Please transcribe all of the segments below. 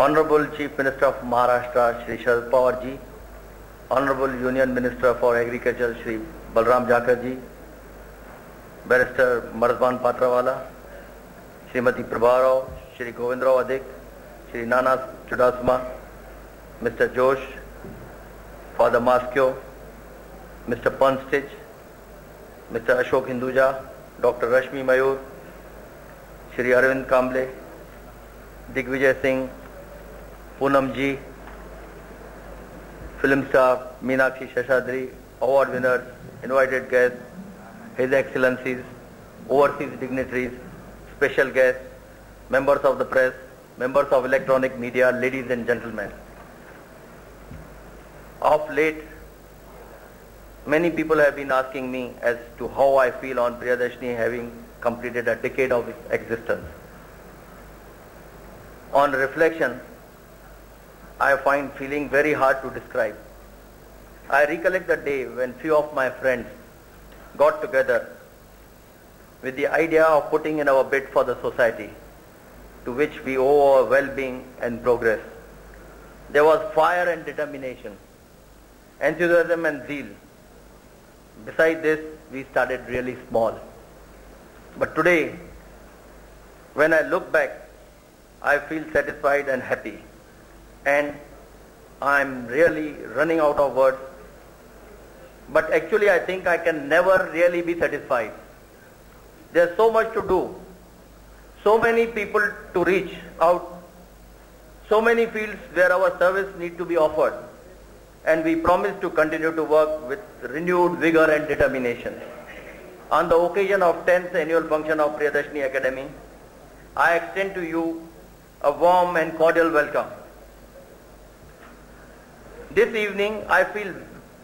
Honorable Chief Minister of Maharashtra, Shri Sharad Pawar ji, Honorable Union Minister for Agriculture, Shri Balram Jakar ji, Barrister Marzban Patrawala, Srimati Prabha Rao, Shri Govind Rao Adik, Shri Nana Chudasma, Mr. Josh, Father Maskio, Mr. Punstich, Mr. Ashok Hinduja, Dr. Rashmi Mayur, Shri Arvind Kamble, Digvijay Singh, Poonam ji, film star Meenakshi Seshadri, award winners, invited guests, His Excellencies, overseas dignitaries, special guests, members of the press, members of electronic media, ladies and gentlemen. Of late, many people have been asking me as to how I feel on Priyadarshini having completed a decade of its existence. On reflection, I find feeling very hard to describe. I recollect the day when few of my friends got together with the idea of putting in our bid for the society to which we owe our well-being and progress. There was fire and determination, enthusiasm and zeal. Beside this, we started really small. But today, when I look back, I feel satisfied and happy. And I'm really running out of words. But actually, I think I can never really be satisfied. There's so much to do, so many people to reach out, so many fields where our service need to be offered. And we promise to continue to work with renewed vigor and determination. On the occasion of 10th annual function of Priyadarshini Academy, I extend to you a warm and cordial welcome. This evening, I feel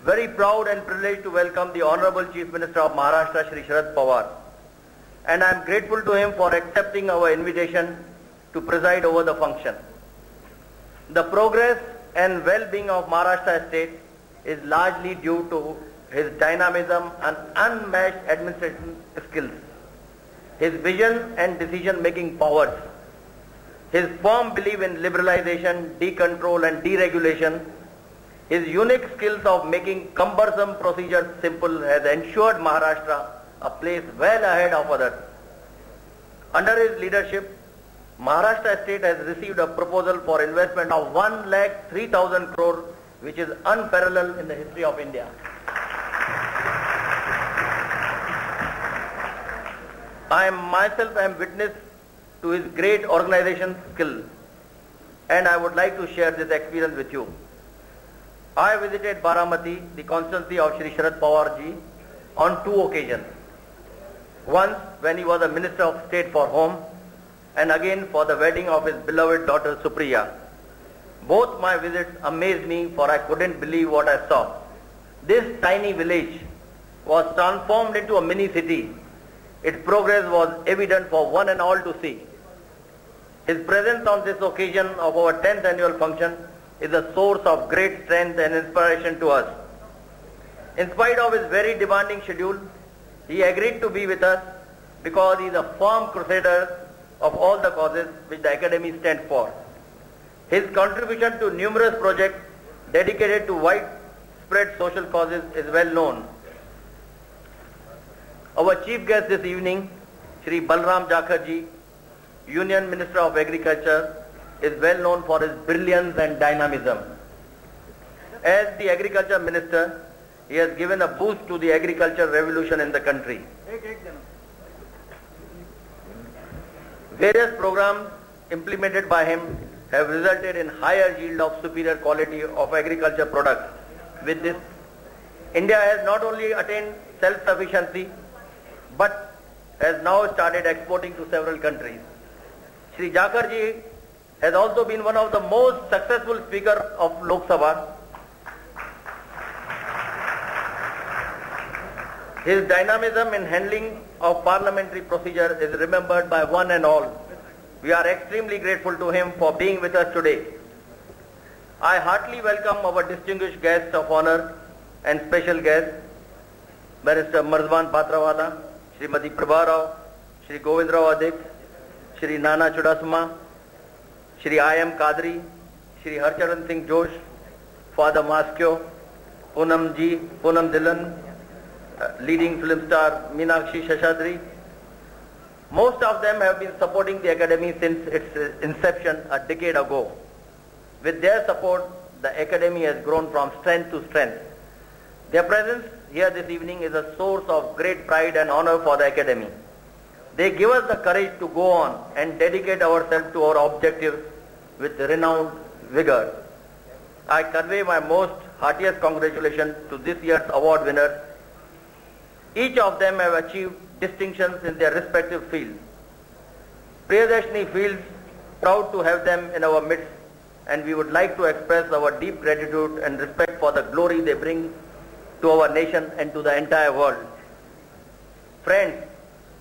very proud and privileged to welcome the Honorable Chief Minister of Maharashtra, Shri Sharad Pawar. And I am grateful to him for accepting our invitation to preside over the function. The progress and well-being of Maharashtra state is largely due to his dynamism and unmatched administration skills, his vision and decision-making powers, his firm belief in liberalization, decontrol and deregulation, his unique skills of making cumbersome procedures simple has ensured Maharashtra a place well ahead of others. Under his leadership, Maharashtra state has received a proposal for investment of 1 lakh 3000 crore which is unparalleled in the history of India. I am myself am witness to his great organization skill and I would like to share this experience with you. I visited Baramati, the constituency of Shri Sharad Pawar ji, on two occasions. Once when he was a Minister of State for Home and again for the wedding of his beloved daughter Supriya. Both my visits amazed me for I couldn't believe what I saw. This tiny village was transformed into a mini city. Its progress was evident for one and all to see. His presence on this occasion of our 10th annual function is a source of great strength and inspiration to us. In spite of his very demanding schedule, he agreed to be with us because he is a firm crusader of all the causes which the Academy stands for. His contribution to numerous projects dedicated to widespread social causes is well known. Our chief guest this evening, Shri Balram Jakharji, Union Minister of Agriculture, is well known for his brilliance and dynamism. As the Agriculture Minister, he has given a boost to the agriculture revolution in the country. Various programs implemented by him have resulted in higher yield of superior quality of agriculture products. With this, India has not only attained self-sufficiency, but has now started exporting to several countries. Sri Jakharji has also been one of the most successful speakers of Lok Sabha. His dynamism in handling of parliamentary procedure is remembered by one and all. We are extremely grateful to him for being with us today. I heartily welcome our distinguished guests of honor and special guests, Barrister Marzban Patrawala, Srimati Prabha Rao, Shri Govind Adik, Shri Nana Chudasama, Shri I.M. Kadri, Shri Harcharan Singh Josh, Father Maskyo, Poonam Ji, Poonam Dhillon, uh, leading film star Meenakshi Seshadri. Most of them have been supporting the Academy since its uh, inception a decade ago. With their support, the Academy has grown from strength to strength. Their presence here this evening is a source of great pride and honor for the Academy. They give us the courage to go on and dedicate ourselves to our objectives with renowned vigor. I convey my most heartiest congratulations to this year's award winners. Each of them have achieved distinctions in their respective fields. Priyadarshini feels proud to have them in our midst and we would like to express our deep gratitude and respect for the glory they bring to our nation and to the entire world. Friends,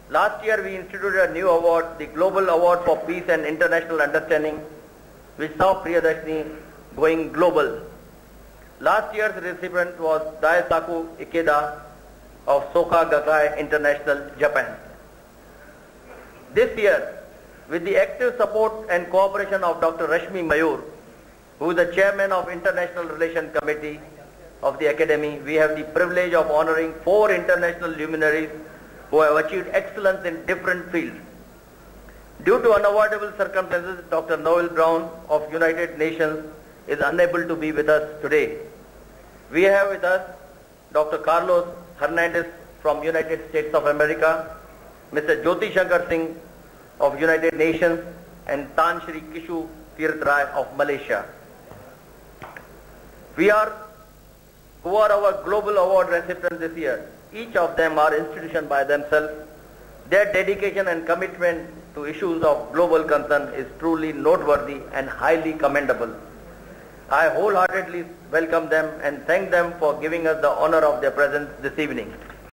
last year we instituted a new award, the Global Award for Peace and International Understanding, which saw Priyadarshini going global. Last year's recipient was Daisaku Ikeda of Soka Gakkai International, Japan. This year, with the active support and cooperation of Dr. Rashmi Mayur, who is the chairman of International Relations Committee of the Academy, we have the privilege of honoring four international luminaries who have achieved excellence in different fields. Due to unavoidable circumstances, Dr. Noel Brown of United Nations is unable to be with us today. We have with us Dr. Carlos Hernandez from United States of America, Mr. Jyoti Shankar Singh of United Nations, and Tan Sri Kishu Tirth of Malaysia. We are, who are our global award recipients this year, each of them are institution by themselves. Their dedication and commitment to issues of global concern is truly noteworthy and highly commendable. I wholeheartedly welcome them and thank them for giving us the honor of their presence this evening.